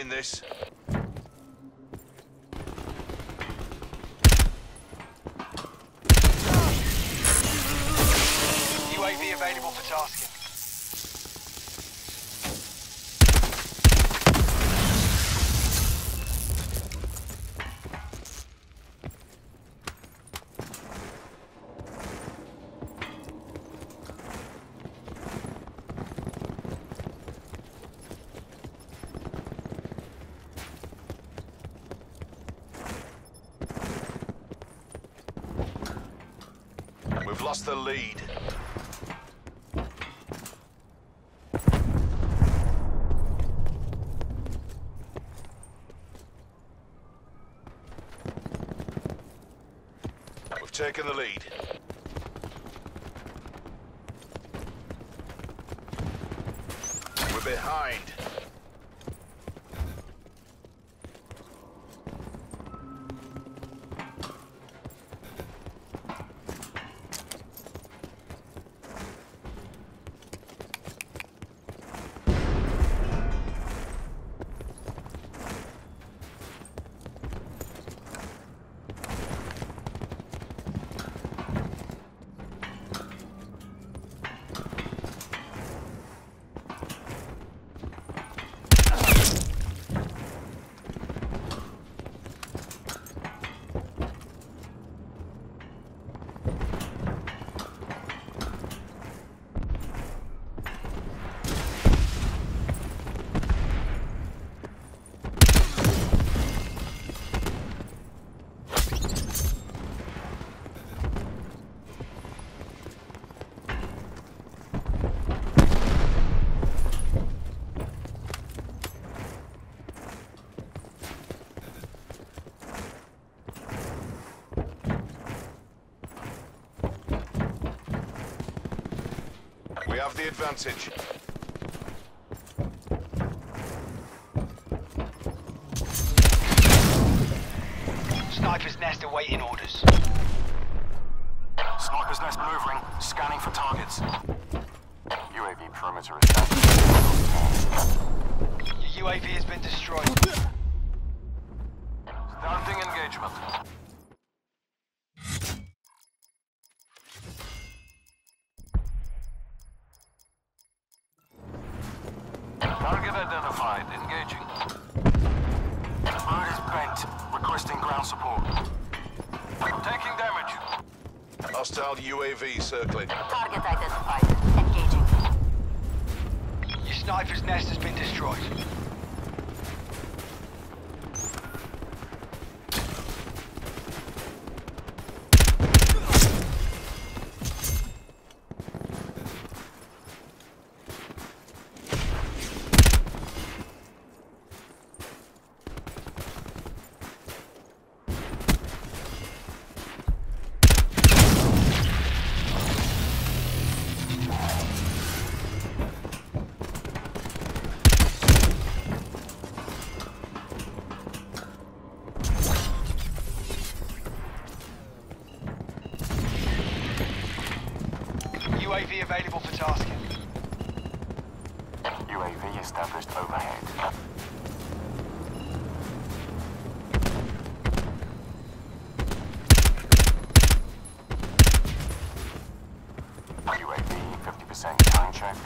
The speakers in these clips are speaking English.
winning this. UAV available for tasking. We've lost the lead. We've taken the lead. We're behind. Have the advantage. Sniper's nest awaiting orders. Sniper's nest maneuvering. Scanning for targets. UAV perimeter established. Your UAV has been destroyed. Hostile UAV circling. Target identified. Engaging. Your sniper's nest has been destroyed. Established overhead. UAV 50% time check.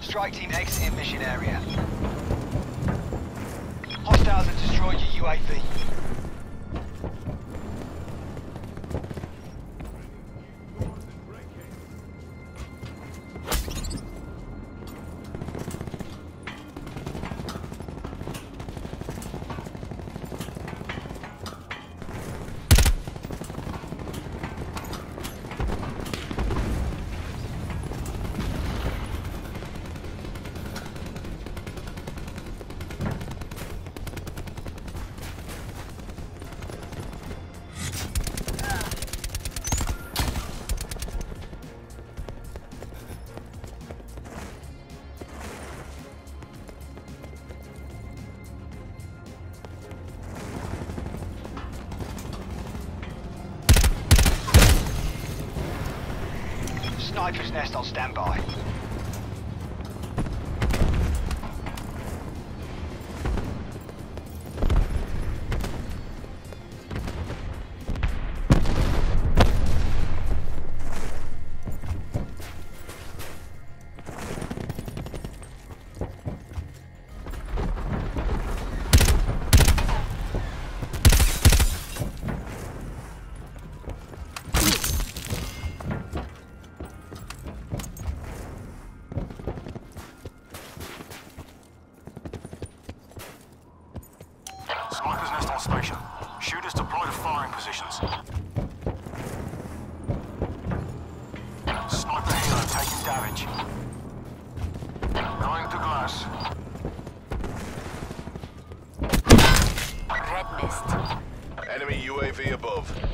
Strike team exiting mission area. Hostiles have destroyed your UAV. Sniper's nest on standby. Station. Shooters deploy to firing positions. Sniper helo taking damage. Going to glass. Red mist. Enemy UAV above.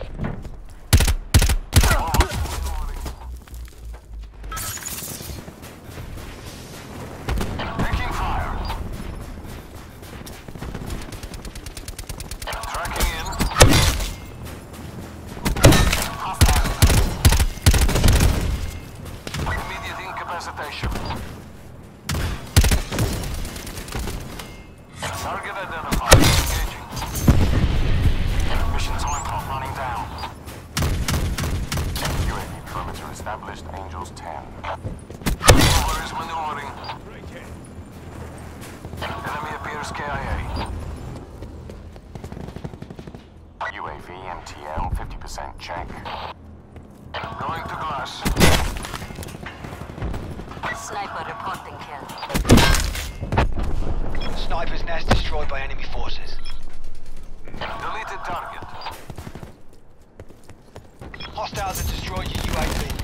Hostiles have destroyed your UAV.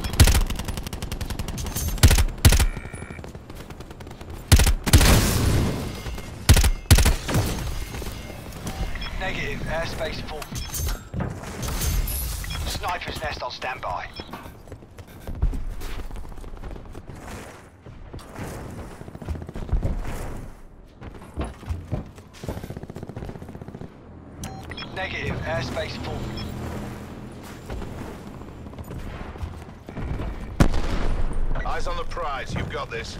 Negative, airspace full. Sniper's nest on standby. Negative, airspace full. Eyes on the prize. You've got this.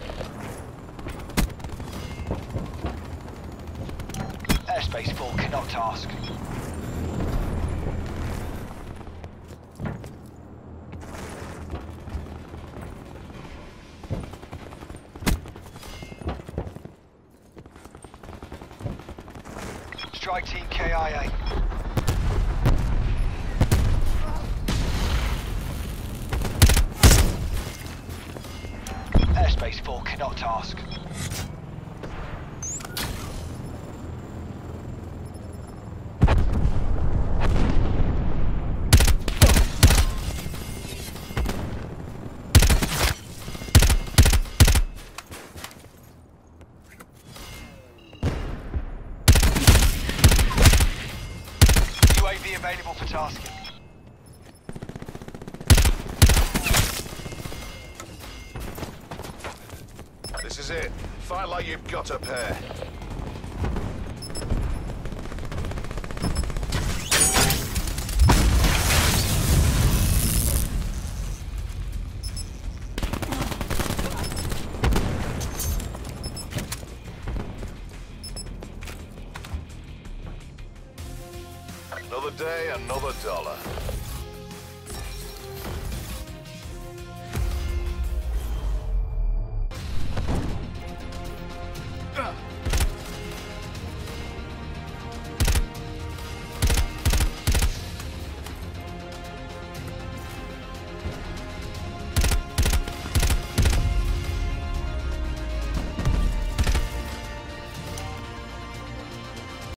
Full, cannot task. Strike team KIA. Airspace full, cannot task. Is it. Fight like you've got a pair. Another day, another dollar.